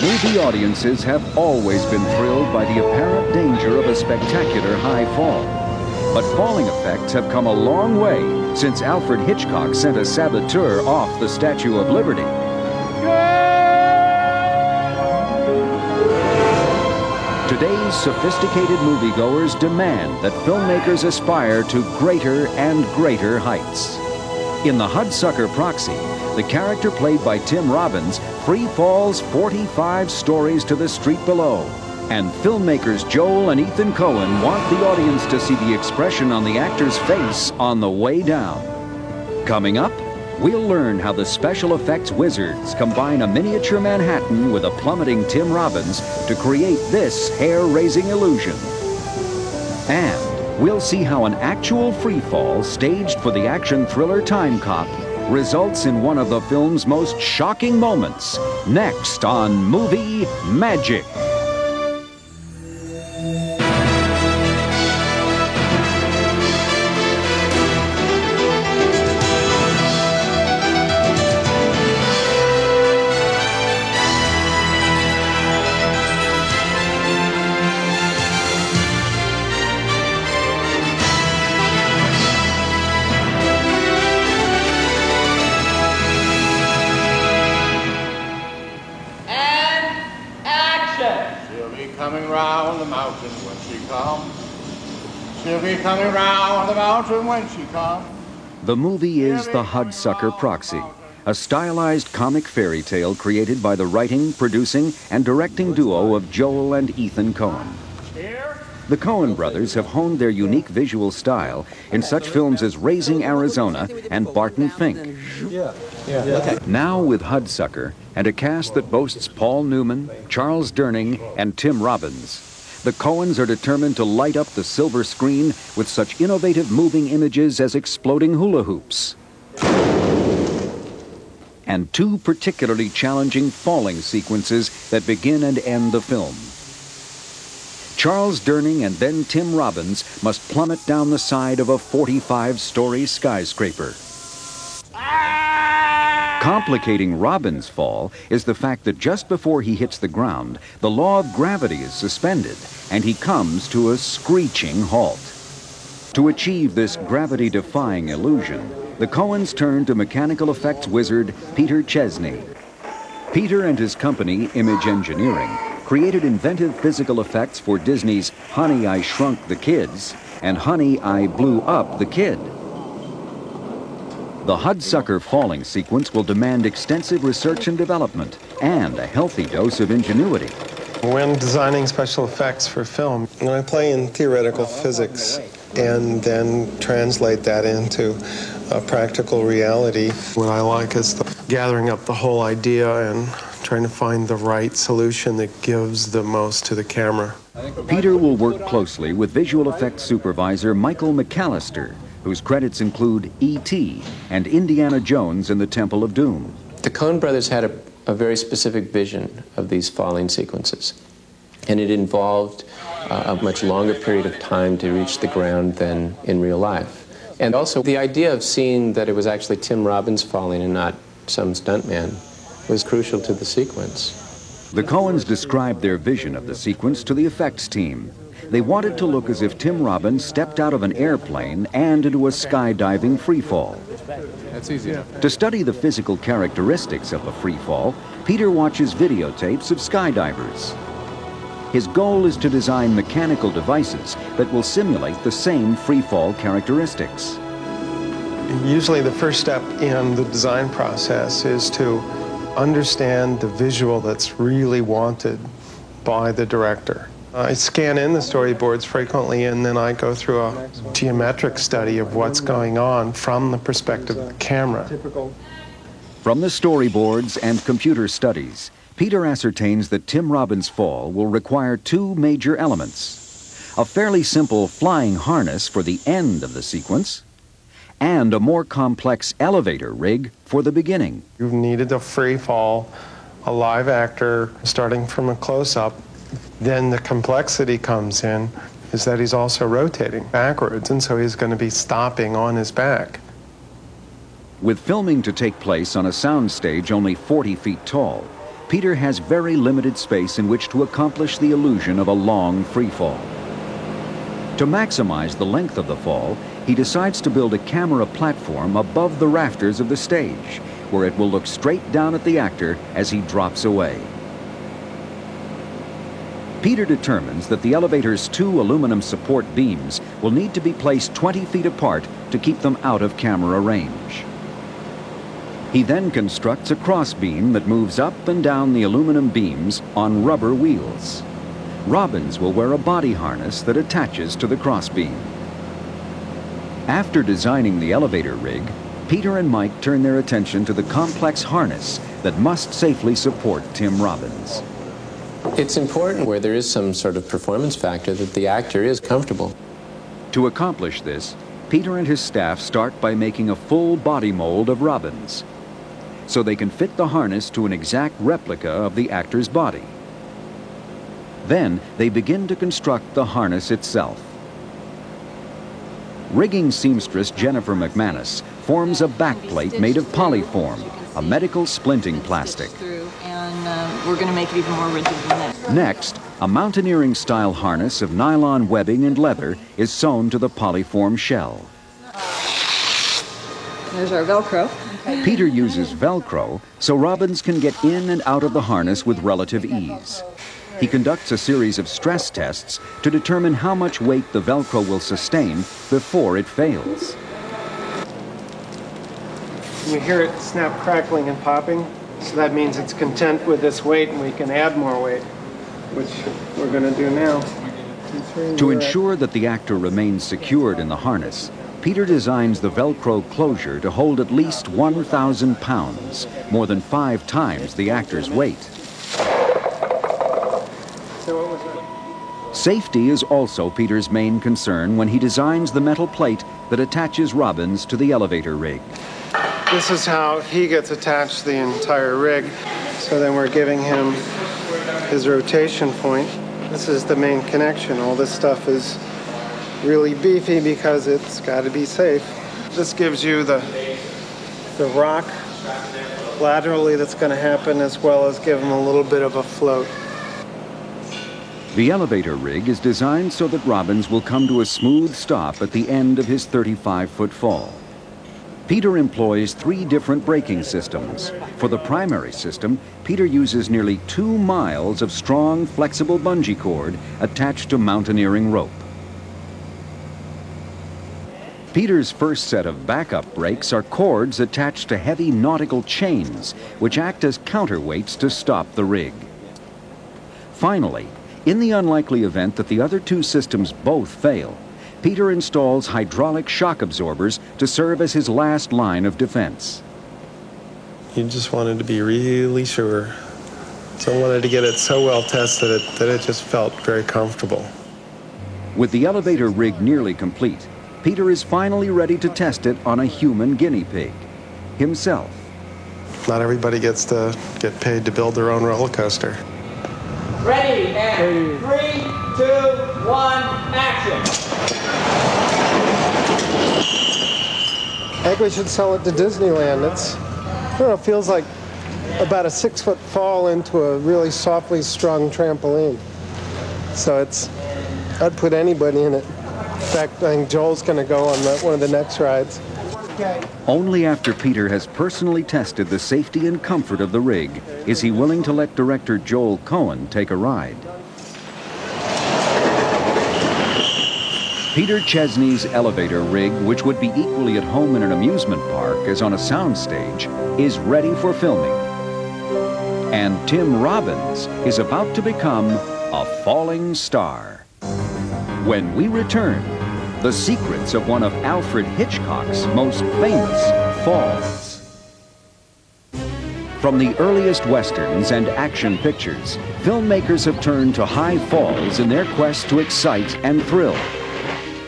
Movie audiences have always been thrilled by the apparent danger of a spectacular high fall. But falling effects have come a long way since Alfred Hitchcock sent a saboteur off the Statue of Liberty. Today's sophisticated moviegoers demand that filmmakers aspire to greater and greater heights. In The Hudsucker Proxy, the character played by Tim Robbins free falls 45 stories to the street below. And filmmakers Joel and Ethan Coen want the audience to see the expression on the actor's face on the way down. Coming up, we'll learn how the special effects wizards combine a miniature Manhattan with a plummeting Tim Robbins to create this hair-raising illusion. And we'll see how an actual free fall staged for the action thriller Time Cop results in one of the film's most shocking moments. Next on Movie Magic. She'll be coming round the mountain when she comes. The movie is The Hudsucker Proxy, a stylized comic fairy tale created by the writing, producing, and directing duo of Joel and Ethan Coen. The Coen brothers have honed their unique visual style in such films as Raising Arizona and Barton Fink. Now with Hudsucker and a cast that boasts Paul Newman, Charles Durning, and Tim Robbins, the Coens are determined to light up the silver screen with such innovative moving images as exploding hula hoops and two particularly challenging falling sequences that begin and end the film. Charles Durning and then Tim Robbins must plummet down the side of a 45 story skyscraper. Complicating Robbins' fall is the fact that just before he hits the ground, the law of gravity is suspended and he comes to a screeching halt. To achieve this gravity defying illusion, the Coens turn to mechanical effects wizard Peter Chesney. Peter and his company, Image Engineering, created inventive physical effects for Disney's Honey, I Shrunk the Kids and Honey, I Blew Up the Kid. The Hudsucker falling sequence will demand extensive research and development and a healthy dose of ingenuity. When designing special effects for film, you know, I play in theoretical physics and then translate that into a practical reality. What I like is the, gathering up the whole idea and trying to find the right solution that gives the most to the camera. Peter will work closely with visual effects supervisor Michael McAllister, whose credits include E.T. and Indiana Jones in the Temple of Doom. The Coen brothers had a, a very specific vision of these falling sequences, and it involved uh, a much longer period of time to reach the ground than in real life. And also, the idea of seeing that it was actually Tim Robbins falling and not some stuntman was crucial to the sequence. The Coens described their vision of the sequence to the effects team. They wanted to look as if Tim Robbins stepped out of an airplane and into a skydiving freefall. That's easy. To study the physical characteristics of a freefall, Peter watches videotapes of skydivers. His goal is to design mechanical devices that will simulate the same freefall characteristics. Usually, the first step in the design process is to understand the visual that's really wanted by the director. I scan in the storyboards frequently and then I go through a geometric study of what's going on from the perspective of the camera. From the storyboards and computer studies, Peter ascertains that Tim Robbins' fall will require two major elements a fairly simple flying harness for the end of the sequence, and a more complex elevator rig for the beginning. You needed a free fall, a live actor starting from a close up. Then the complexity comes in is that he's also rotating backwards, and so he's going to be stopping on his back. With filming to take place on a soundstage only 40 feet tall, Peter has very limited space in which to accomplish the illusion of a long free fall. To maximize the length of the fall, he decides to build a camera platform above the rafters of the stage, where it will look straight down at the actor as he drops away. Peter determines that the elevator's two aluminum support beams will need to be placed 20 feet apart to keep them out of camera range. He then constructs a crossbeam that moves up and down the aluminum beams on rubber wheels. Robbins will wear a body harness that attaches to the crossbeam. After designing the elevator rig, Peter and Mike turn their attention to the complex harness that must safely support Tim Robbins. It's important where there is some sort of performance factor that the actor is comfortable. To accomplish this, Peter and his staff start by making a full body mold of Robbins, so they can fit the harness to an exact replica of the actor's body. Then they begin to construct the harness itself. Rigging seamstress Jennifer McManus forms a backplate made of polyform, a medical splinting plastic. And uh, we're going to make it even more rigid than that. Next, a mountaineering style harness of nylon webbing and leather is sewn to the polyform shell. There's our Velcro. Peter uses Velcro so Robbins can get in and out of the harness with relative ease. He conducts a series of stress tests to determine how much weight the Velcro will sustain before it fails. You hear it snap, crackling, and popping, so that means it's content with this weight and we can add more weight, which we're going to do now. To ensure that the actor remains secured in the harness, Peter designs the Velcro closure to hold at least 1,000 pounds, more than five times the actor's weight. Safety is also Peter's main concern when he designs the metal plate that attaches Robbins to the elevator rig. This is how he gets attached to the entire rig. So then we're giving him his rotation point. This is the main connection. All this stuff is really beefy because it's got to be safe. This gives you the, the rock laterally that's going to happen as well as give him a little bit of a float. The elevator rig is designed so that Robbins will come to a smooth stop at the end of his 35-foot fall. Peter employs three different braking systems. For the primary system, Peter uses nearly two miles of strong, flexible bungee cord attached to mountaineering rope. Peter's first set of backup brakes are cords attached to heavy nautical chains, which act as counterweights to stop the rig. Finally, in the unlikely event that the other two systems both fail, Peter installs hydraulic shock absorbers to serve as his last line of defense. He just wanted to be really sure. So wanted to get it so well tested it, that it just felt very comfortable. With the elevator rig nearly complete, Peter is finally ready to test it on a human guinea pig, himself. Not everybody gets to get paid to build their own roller coaster. Ready, and three, two, one, action. I think we should sell it to Disneyland. It's, I don't know, it feels like about a six foot fall into a really softly strung trampoline. So it's, I'd put anybody in it. In fact, I think Joel's going to go on the, one of the next rides. Only after Peter has personally tested the safety and comfort of the rig is he willing to let director Joel Coen take a ride. Peter Chesney's elevator rig, which would be equally at home in an amusement park as on a soundstage, is ready for filming. And Tim Robbins is about to become a falling star. When we return, the secrets of one of Alfred Hitchcock's most famous falls. From the earliest westerns and action pictures, filmmakers have turned to high falls in their quest to excite and thrill.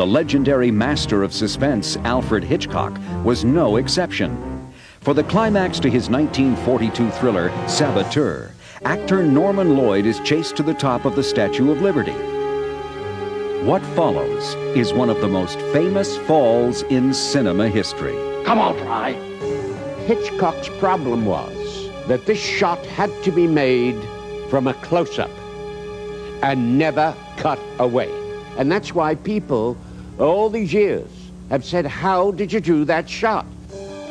The legendary master of suspense, Alfred Hitchcock, was no exception. For the climax to his 1942 thriller, Saboteur, actor Norman Lloyd is chased to the top of the Statue of Liberty. What follows is one of the most famous falls in cinema history. Come on, Fry. Hitchcock's problem was that this shot had to be made from a close up and never cut away. And that's why people, all these years, have said, How did you do that shot?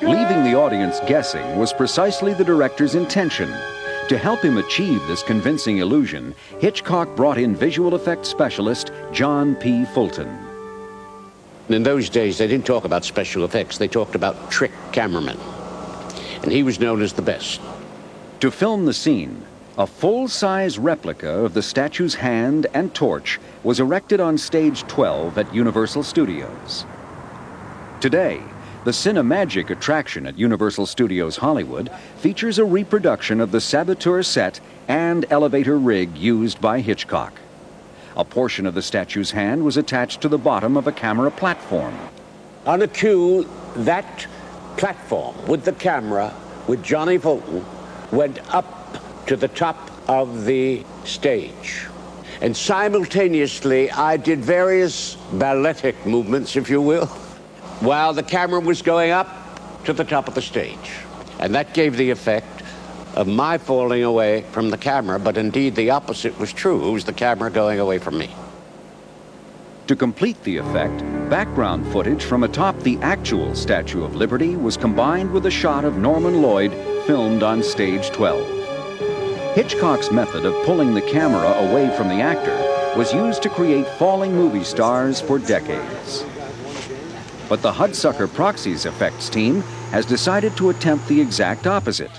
Leaving the audience guessing was precisely the director's intention. To help him achieve this convincing illusion, Hitchcock brought in visual effects specialist John P. Fulton. In those days, they didn't talk about special effects, they talked about trick cameramen. And he was known as the best. To film the scene, a full-size replica of the statue's hand and torch was erected on stage 12 at Universal Studios. Today, the Cinemagic attraction at Universal Studios Hollywood features a reproduction of the Saboteur set and elevator rig used by Hitchcock. A portion of the statue's hand was attached to the bottom of a camera platform. On a cue, that platform with the camera, with Johnny Fulton, went up to the top of the stage. And simultaneously, I did various balletic movements, if you will, while the camera was going up to the top of the stage. And that gave the effect of my falling away from the camera, but indeed the opposite was true. It was the camera going away from me. To complete the effect, background footage from atop the actual Statue of Liberty was combined with a shot of Norman Lloyd filmed on stage 12. Hitchcock's method of pulling the camera away from the actor was used to create falling movie stars for decades. But the Hudsucker Proxys effects team has decided to attempt the exact opposite.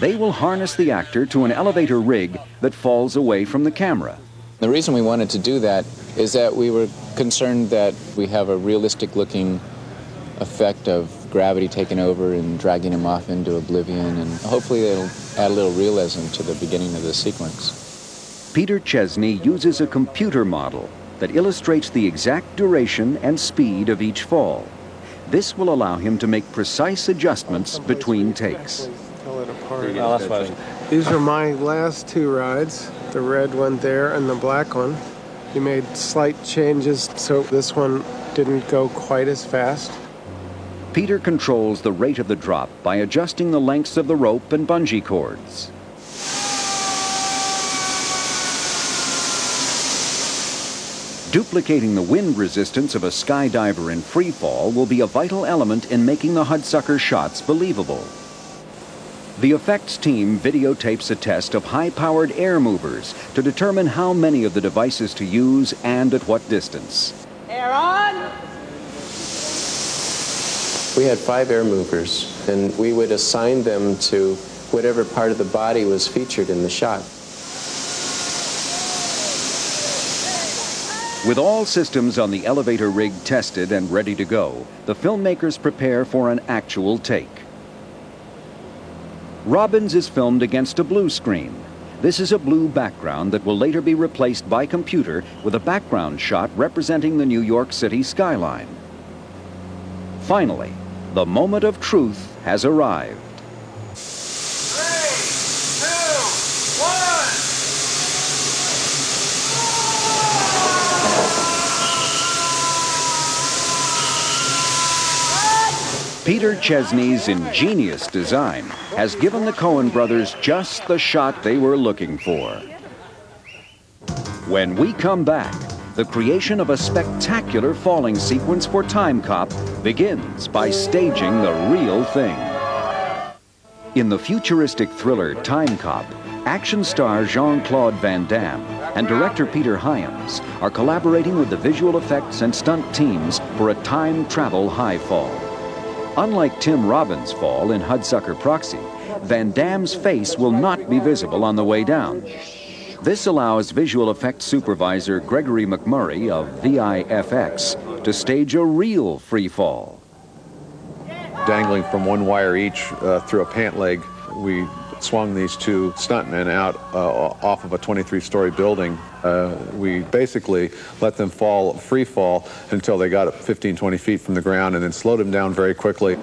They will harness the actor to an elevator rig that falls away from the camera. The reason we wanted to do that is that we were concerned that we have a realistic looking effect of gravity taking over and dragging him off into oblivion, and hopefully it'll add a little realism to the beginning of the sequence. Peter Chesney uses a computer model that illustrates the exact duration and speed of each fall. This will allow him to make precise adjustments between takes. These are my last two rides, the red one there and the black one. We made slight changes so this one didn't go quite as fast. Peter controls the rate of the drop by adjusting the lengths of the rope and bungee cords. Duplicating the wind resistance of a skydiver in free fall will be a vital element in making the Hudsucker shots believable. The effects team videotapes a test of high-powered air movers to determine how many of the devices to use and at what distance. Air on! We had five air movers, and we would assign them to whatever part of the body was featured in the shot. With all systems on the elevator rig tested and ready to go, the filmmakers prepare for an actual take. Robbins is filmed against a blue screen. This is a blue background that will later be replaced by computer with a background shot representing the New York City skyline. Finally, the moment of truth has arrived. Peter Chesney's ingenious design has given the Coen brothers just the shot they were looking for. When we come back, the creation of a spectacular falling sequence for Time Cop begins by staging the real thing. In the futuristic thriller Time Cop, action star Jean-Claude Van Damme and director Peter Hyams are collaborating with the visual effects and stunt teams for a time travel high fall. Unlike Tim Robbins' fall in Hudsucker Proxy, Van Damme's face will not be visible on the way down. This allows visual effects supervisor Gregory McMurry of VIFX to stage a real free fall. Dangling from one wire each uh, through a pant leg, we swung these two stuntmen out uh, off of a 23-story building. Uh, we basically let them fall, free fall, until they got 15, 20 feet from the ground and then slowed them down very quickly.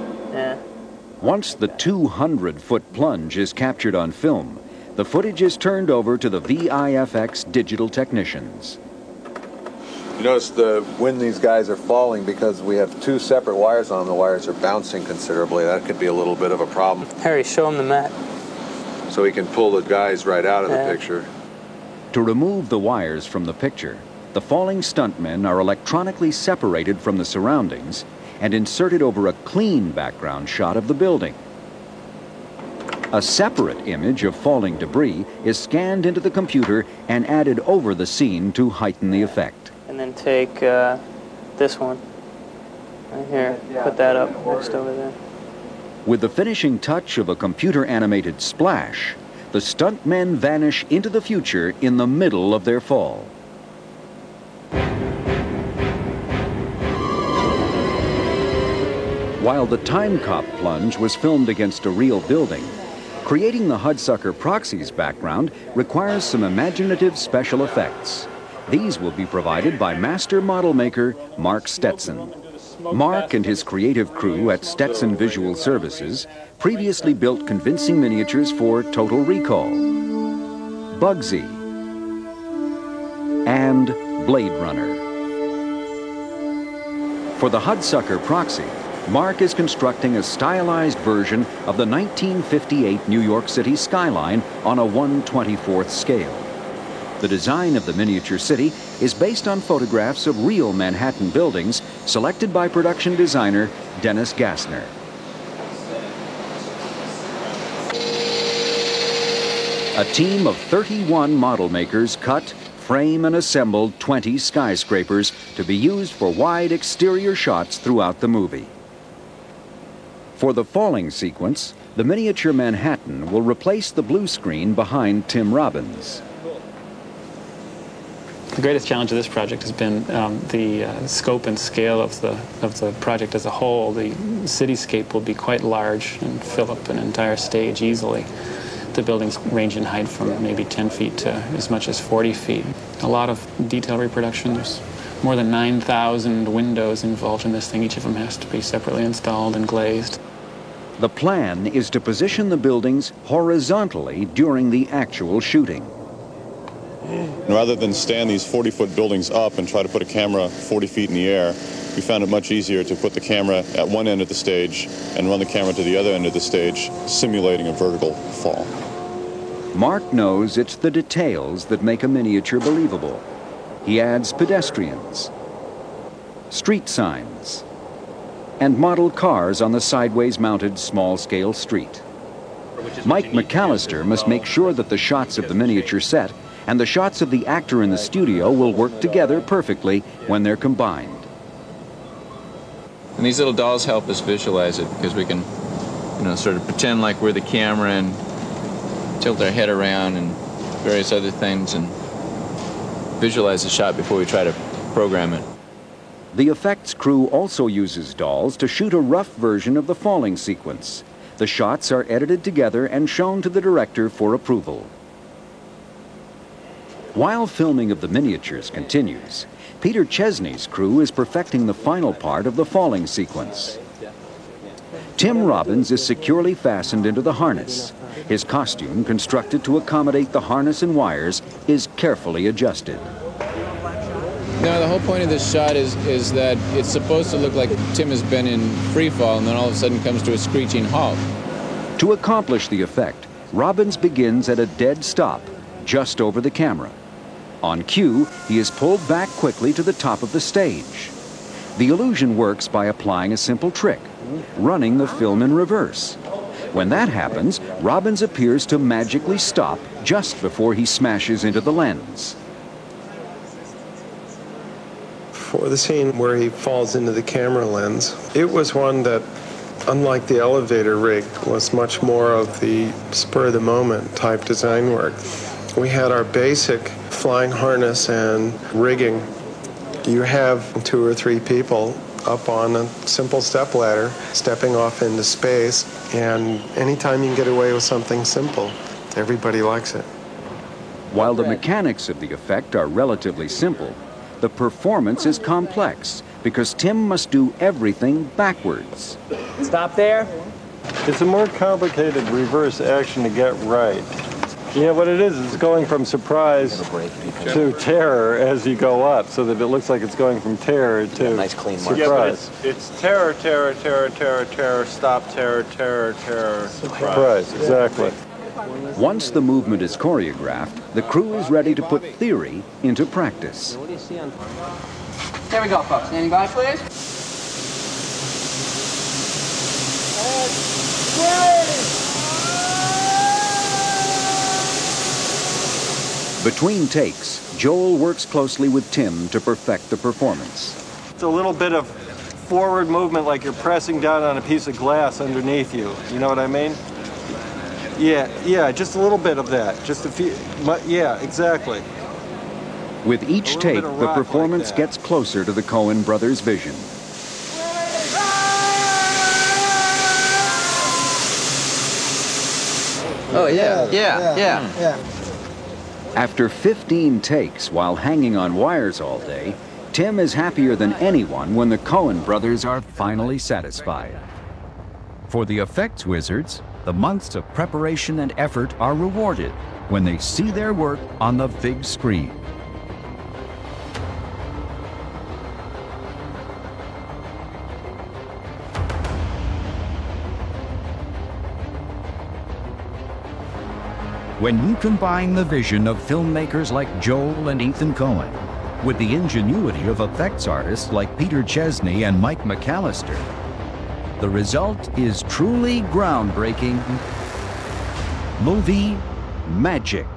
Once the 200-foot plunge is captured on film, the footage is turned over to the VIFX digital technicians. You notice the when these guys are falling because we have two separate wires on them, the wires are bouncing considerably. That could be a little bit of a problem. Harry, show him the matte. so he can pull the guys right out of the picture. To remove the wires from the picture, the falling stuntmen are electronically separated from the surroundings and inserted over a clean background shot of the building. A separate image of falling debris is scanned into the computer and added over the scene to heighten the effect. And then take uh, this one right here. Put that up next over there. With the finishing touch of a computer animated splash, the stuntmen vanish into the future in the middle of their fall. While the Time Cop plunge was filmed against a real building, creating the Hudsucker Proxy's background requires some imaginative special effects. These will be provided by master model maker Mark Stetson. Mark and his creative crew at Stetson Visual Services previously built convincing miniatures for Total Recall, Bugsy, and Blade Runner. For the Hudsucker Proxy, Mark is constructing a stylized version of the 1958 New York City skyline on a 1/24th scale. The design of the miniature city is based on photographs of real Manhattan buildings selected by production designer Dennis Gassner. A team of 31 model makers cut, frame, and assembled 20 skyscrapers to be used for wide exterior shots throughout the movie. For the falling sequence, the miniature Manhattan will replace the blue screen behind Tim Robbins. The greatest challenge of this project has been um, the uh, scope and scale of the of the project as a whole. The cityscape will be quite large and fill up an entire stage easily. The buildings range in height from maybe 10 feet to as much as 40 feet. A lot of detail reproduction. There's more than 9,000 windows involved in this thing. Each of them has to be separately installed and glazed. The plan is to position the buildings horizontally during the actual shooting. Rather than stand these 40-foot buildings up and try to put a camera 40 feet in the air, we found it much easier to put the camera at one end of the stage and run the camera to the other end of the stage, simulating a vertical fall. Mark knows it's the details that make a miniature believable. He adds pedestrians, street signs, and model cars on the sideways mounted small scale street. Mike McAllister must make sure that the shots of the miniature set and the shots of the actor in the studio will work together perfectly when they're combined. And these little dolls help us visualize it because we can, you know, sort of pretend like we're the camera and tilt our head around and various other things and visualize the shot before we try to program it. The effects crew also uses dolls to shoot a rough version of the falling sequence. The shots are edited together and shown to the director for approval. While filming of the miniatures continues, Peter Chesney's crew is perfecting the final part of the falling sequence. Tim Robbins is securely fastened into the harness. His costume, constructed to accommodate the harness and wires, is carefully adjusted. No, the whole point of this shot is is that it's supposed to look like Tim has been in free fall and then all of a sudden comes to a screeching halt. To accomplish the effect, Robbins begins at a dead stop, just over the camera. On cue, he is pulled back quickly to the top of the stage. The illusion works by applying a simple trick, running the film in reverse. When that happens, Robbins appears to magically stop just before he smashes into the lens. For the scene where he falls into the camera lens, it was one that, unlike the elevator rig, was much more of the spur of the moment type design work. We had our basic flying harness and rigging. You have two or three people up on a simple step ladder, stepping off into space, and anytime you can get away with something simple, everybody likes it. While the mechanics of the effect are relatively simple, the performance is complex because Tim must do everything backwards. Stop there. It's a more complicated reverse action to get right. Yeah, what it is is going from surprise to terror as you go up, so that it looks like it's going from terror to nice clean surprise. Yeah, but it's, it's terror, terror, terror, terror, terror, stop, terror, terror, terror, surprise. Surprise, exactly. Once the movement is choreographed, the crew is ready to put theory into practice. There we go, folks. Standing by, please. Between takes, Joel works closely with Tim to perfect the performance. It's a little bit of forward movement like you're pressing down on a piece of glass underneath you. You know what I mean? Yeah, yeah, just a little bit of that. Just a few, yeah, exactly. With each take, the performance like gets closer to the Coen brothers' vision. Oh, yeah, yeah, yeah. yeah. Hmm. After 15 takes while hanging on wires all day, Tim is happier than anyone when the Coen brothers are finally satisfied. For the effects wizards, the months of preparation and effort are rewarded when they see their work on the big screen. When you combine the vision of filmmakers like Joel and Ethan Coen with the ingenuity of effects artists like Peter Chesney and Mike McAllister, the result is truly groundbreaking movie magic.